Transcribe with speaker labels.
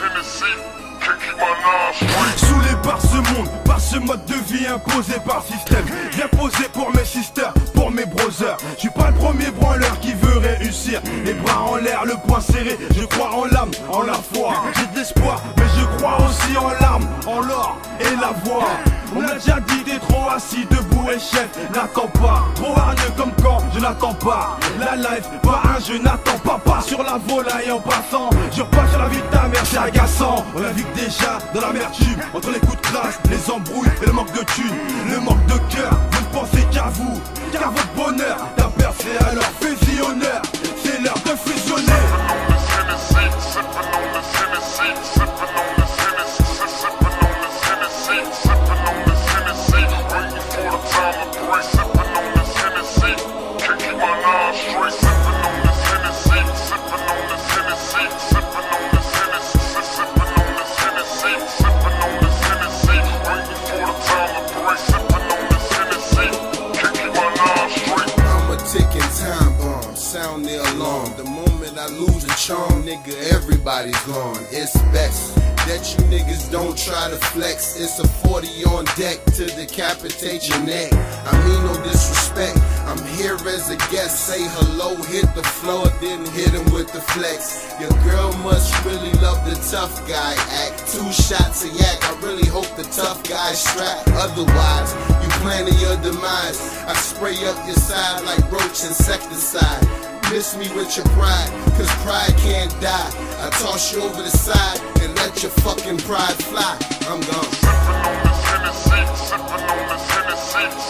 Speaker 1: Hennessy, on
Speaker 2: par ce monde, par ce mode de vie imposé par système. Viens poser pour mes sisters, pour mes brothers. Je suis pas le premier branleur qui veut réussir. Les bras en l'air, le poing serré. Je crois en l'âme, en la foi. J'ai de l'espoir, mais je crois aussi en l'arme, en l'or et la voix. On a déjà dit t'es trop assis debout et chef N'attends pas, trop hargneux comme quand je n'attends pas. La life, pas un jeu, n'attends pas. Pas sur la volaille en passant. Je repasse sur la vie de ta mère, c'est agaçant. On navigue déjà dans l'amertume Entre les coups de classe, les embrouilles et le manque de thunes Le manque de cœur, vous ne pensez qu'à vous
Speaker 3: sound the alarm. The moment I lose a charm, nigga, everybody's gone. It's best that you niggas don't try to flex. It's a 40 on deck to decapitate your neck. I mean no disrespect. I'm here as a guest. Say hello, hit the floor, then hit him with the flex. Your girl must really love the tough guy act. Two shots of yak. I really hope the tough guy strap. Otherwise, planning your demise. I spray up your side like roach insecticide. Miss me with your pride, cause pride can't die. I toss you over the side and let your fucking pride fly. I'm gone.
Speaker 1: Sipping on this Hennessy,